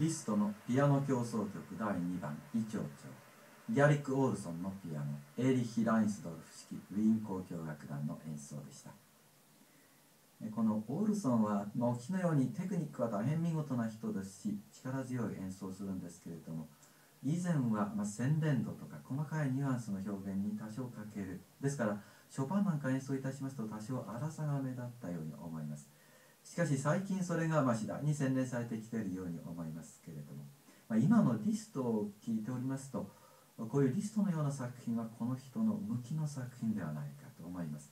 リストのピアノ協奏曲第2番「イチョウチョ。ウ」ギャリック・オールソンのピアノ。エーリヒ・ラインスドルフ式ウィーン交響楽団の演奏でした。このオールソンは、まあ、お聞きのようにテクニックは大変見事な人です。し力強い演奏をするんですけれども以前は、まあ、洗練度とか細かいニュアンスの表現に多少欠ける。ですからショパンなんか演奏いたしますと多少荒さが目立ったように思います。しかし最近それがま次第に洗練されてきているように思いますけれども、まあ、今のリストを聞いておりますとこういうリストのような作品はこの人の向きの作品ではないかと思います。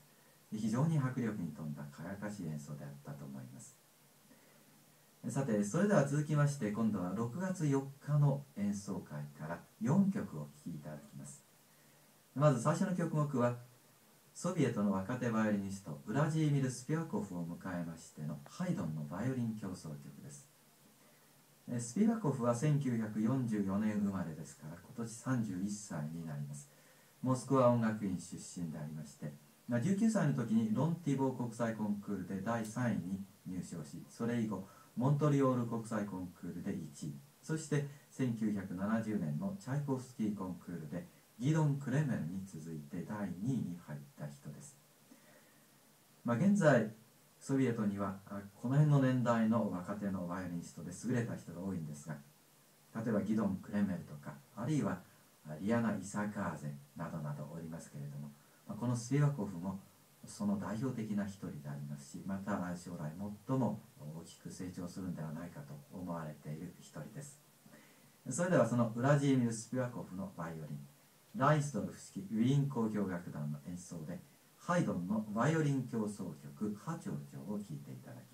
非常に迫力に富んだ輝かしい演奏であったと思います。さてそれでは続きまして今度は6月4日の演奏会から4曲お聴きいただきます。まず最初の曲目はソビエトの若手バイオリニストウラジーミル・スピワコフを迎えましてのハイドンのバイオリン協奏曲です。スピワコフは1944年生まれですから今年31歳になります。モスクワ音楽院出身でありまして19歳の時にロンティボー国際コンクールで第3位に入賞しそれ以後モントリオール国際コンクールで1位。そして1970年のチャイコフスキーコンクールでギドン・クレメルに続いて第2位に入った人です、まあ、現在ソビエトにはこの辺の年代の若手のバイオリニストで優れた人が多いんですが例えばギドン・クレメルとかあるいはリアナ・イサカーゼなどなどおりますけれども、まあ、このスイワコフもその代表的な一人でありますしまた将来最も大きく成長するんではないかと思われている一人です。それではそのウラジーミル・スピワコフのバイオリンライスドルフ式ウィーン交響楽団の演奏でハイドンのバイオリン協奏曲「波長長」を聴いていただきます。